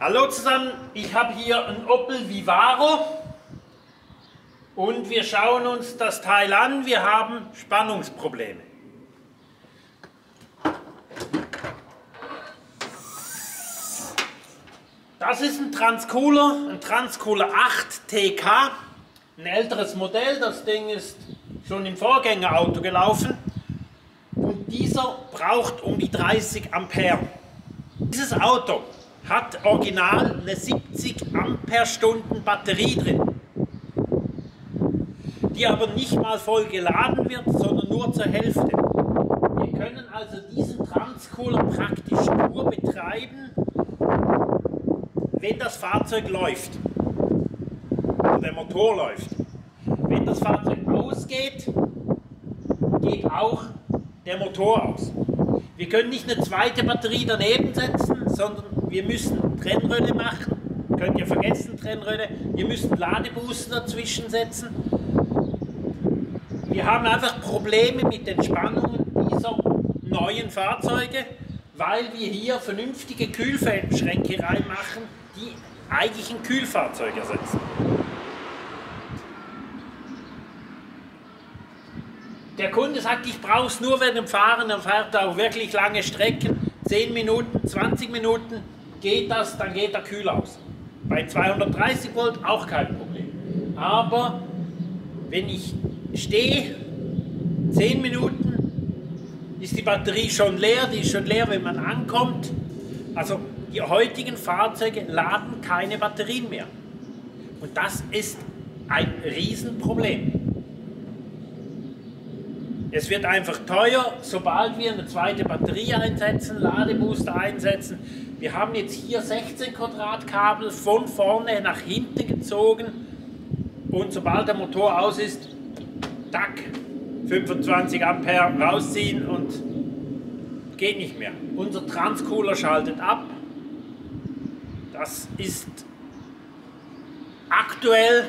Hallo zusammen, ich habe hier ein Opel Vivaro und wir schauen uns das Teil an. Wir haben Spannungsprobleme. Das ist ein Transcooler, ein Transcooler 8 TK, ein älteres Modell. Das Ding ist schon im Vorgängerauto gelaufen und dieser braucht um die 30 Ampere. Dieses Auto hat original eine 70 Ampere-Stunden Batterie drin, die aber nicht mal voll geladen wird, sondern nur zur Hälfte. Wir können also diesen Transcooler praktisch nur betreiben, wenn das Fahrzeug läuft, und der Motor läuft. Wenn das Fahrzeug ausgeht, geht auch der Motor aus. Wir können nicht eine zweite Batterie daneben setzen, sondern wir müssen Trennröhre machen. Könnt ihr vergessen, Trennröhre. Wir müssen Ladebooster dazwischen setzen. Wir haben einfach Probleme mit den Spannungen dieser neuen Fahrzeuge, weil wir hier vernünftige Kühlschränke reinmachen, die eigentlich ein Kühlfahrzeug ersetzen. Der Kunde sagt, ich brauche es nur während dem Fahren, dann fährt er auch wirklich lange Strecken, 10 Minuten, 20 Minuten, geht das, dann geht er kühl aus. Bei 230 Volt auch kein Problem. Aber wenn ich stehe, 10 Minuten, ist die Batterie schon leer, die ist schon leer, wenn man ankommt. Also die heutigen Fahrzeuge laden keine Batterien mehr. Und das ist ein Riesenproblem. Es wird einfach teuer, sobald wir eine zweite Batterie einsetzen, Ladebooster einsetzen. Wir haben jetzt hier 16 Quadratkabel von vorne nach hinten gezogen und sobald der Motor aus ist, tack, 25 Ampere rausziehen und geht nicht mehr. Unser Transcooler schaltet ab. Das ist aktuell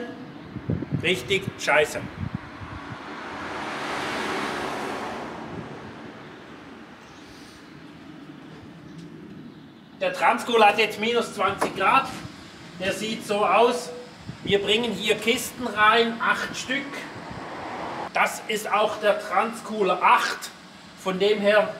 richtig scheiße. Der Transcooler hat jetzt minus 20 Grad. Der sieht so aus. Wir bringen hier Kisten rein, acht Stück. Das ist auch der Transcooler 8. Von dem her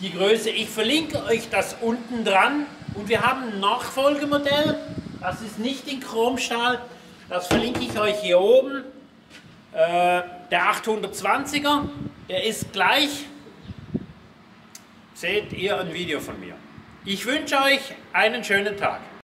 die Größe. Ich verlinke euch das unten dran. Und wir haben ein Nachfolgemodell. Das ist nicht in Chromstahl. Das verlinke ich euch hier oben. Äh, der 820er. Der ist gleich. Seht ihr ein Video von mir. Ich wünsche euch einen schönen Tag.